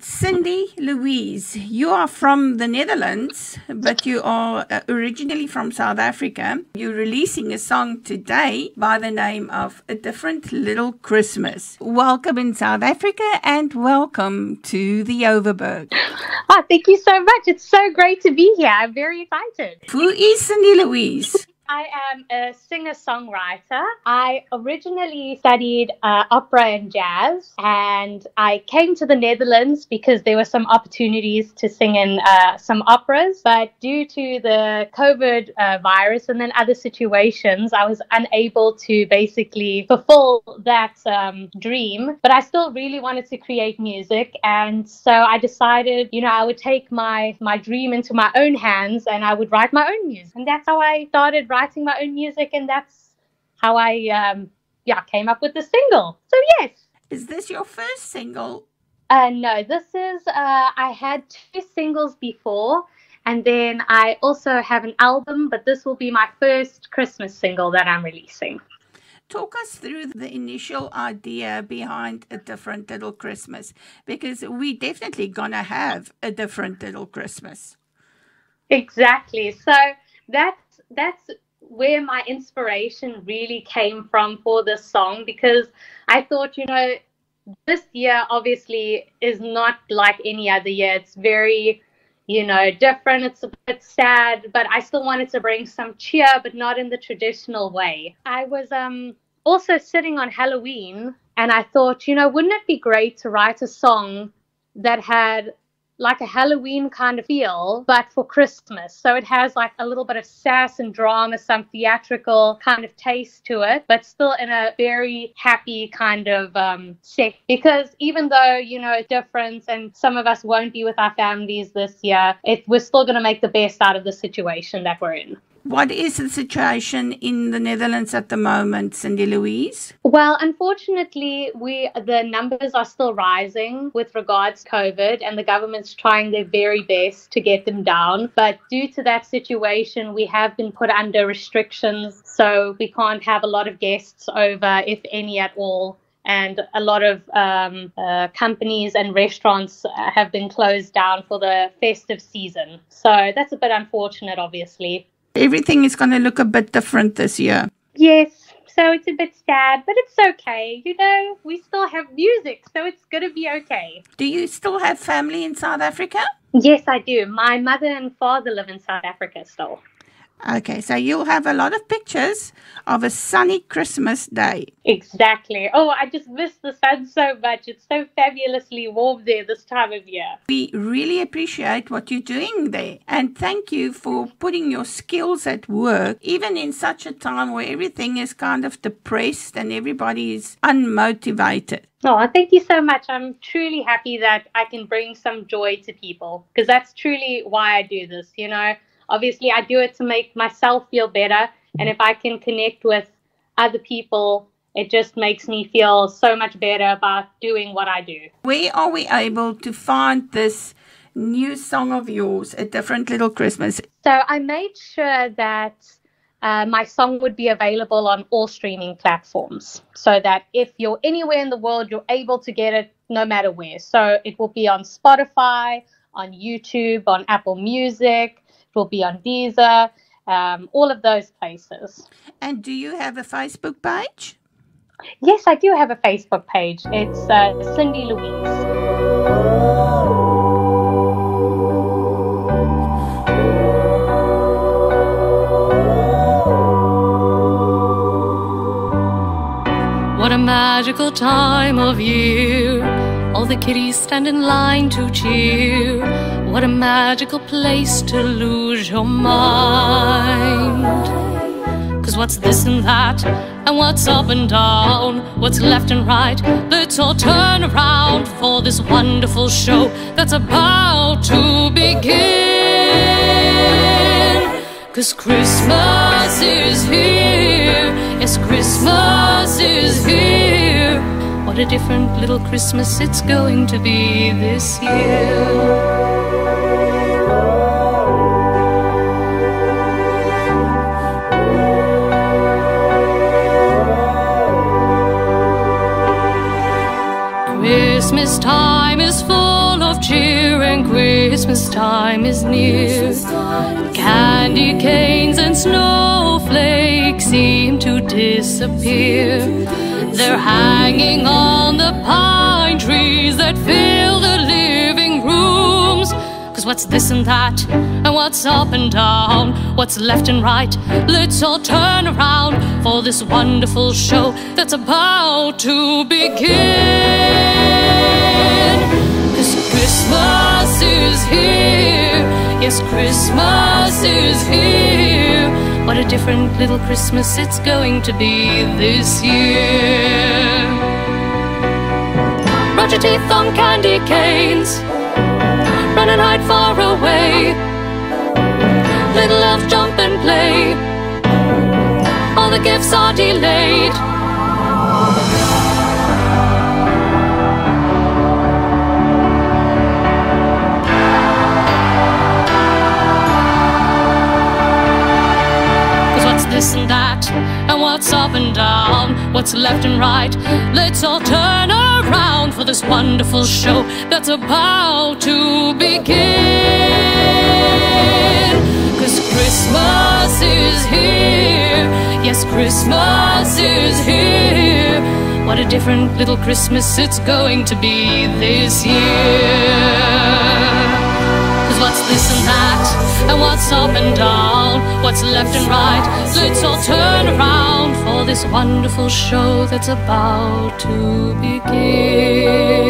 Cindy Louise, you are from the Netherlands, but you are uh, originally from South Africa. You're releasing a song today by the name of A Different Little Christmas. Welcome in South Africa and welcome to the Overberg. Oh, thank you so much. It's so great to be here. I'm very excited. Who is Cindy Louise? I am a singer songwriter. I originally studied uh, opera and jazz, and I came to the Netherlands because there were some opportunities to sing in uh, some operas. But due to the COVID uh, virus and then other situations, I was unable to basically fulfill that um, dream. But I still really wanted to create music, and so I decided, you know, I would take my my dream into my own hands and I would write my own music, and that's how I started writing my own music, and that's how I um, yeah came up with the single. So yes. Is this your first single? Uh, no, this is uh, I had two singles before, and then I also have an album, but this will be my first Christmas single that I'm releasing. Talk us through the initial idea behind a different little Christmas because we definitely gonna have a different little Christmas. Exactly. So that's that's where my inspiration really came from for this song because I thought, you know, this year obviously is not like any other year. It's very, you know, different. It's a bit sad, but I still wanted to bring some cheer, but not in the traditional way. I was um also sitting on Halloween and I thought, you know, wouldn't it be great to write a song that had like a Halloween kind of feel, but for Christmas. So it has like a little bit of sass and drama, some theatrical kind of taste to it, but still in a very happy kind of um, set. Because even though, you know, it's different and some of us won't be with our families this year, it, we're still going to make the best out of the situation that we're in. What is the situation in the Netherlands at the moment, Cindy Louise? Well, unfortunately, we the numbers are still rising with regards to COVID, and the government's trying their very best to get them down. But due to that situation, we have been put under restrictions, so we can't have a lot of guests over, if any at all and a lot of um, uh, companies and restaurants have been closed down for the festive season. So that's a bit unfortunate, obviously everything is going to look a bit different this year. Yes, so it's a bit sad, but it's okay. You know, we still have music, so it's going to be okay. Do you still have family in South Africa? Yes, I do. My mother and father live in South Africa still. Okay, so you'll have a lot of pictures of a sunny Christmas day. Exactly. Oh, I just miss the sun so much. It's so fabulously warm there this time of year. We really appreciate what you're doing there. And thank you for putting your skills at work, even in such a time where everything is kind of depressed and everybody is unmotivated. Oh, thank you so much. I'm truly happy that I can bring some joy to people because that's truly why I do this, you know obviously I do it to make myself feel better. And if I can connect with other people, it just makes me feel so much better about doing what I do. Where are we able to find this new song of yours, A Different Little Christmas? So I made sure that uh, my song would be available on all streaming platforms so that if you're anywhere in the world, you're able to get it no matter where. So it will be on Spotify, on YouTube, on Apple Music, will be on Deezer, um, all of those places. And do you have a Facebook page? Yes, I do have a Facebook page. It's uh, Cindy Louise. What a magical time of year. All the kiddies stand in line to cheer. What a magical place to lose your mind. Cause what's this and that, and what's up and down, what's left and right, let's all turn around for this wonderful show that's about to begin. Cause Christmas is here, yes, Christmas is here. What a different little Christmas it's going to be this year. Christmas time is full of cheer and Christmas time is near. Candy canes and snowflakes seem to disappear. They're hanging on the pine trees that fill the living rooms. Cause what's this and that, and what's up and down, what's left and right? Let's all turn around for this wonderful show that's about to begin. Christmas is here, yes, Christmas is here. What a different little Christmas it's going to be this year. Your teeth on candy canes and hide far away. Little elves jump and play. All the gifts are delayed. Cause what's this and that? And what's up and down? What's left and right? Let's all turn around for this wonderful show that's about to begin. Cause Christmas is here. Yes, Christmas is here. What a different little Christmas it's going to be this year. Cause what's this and that? And what's up and down? What's left and right? Let's all turn around for this wonderful show that's about to begin.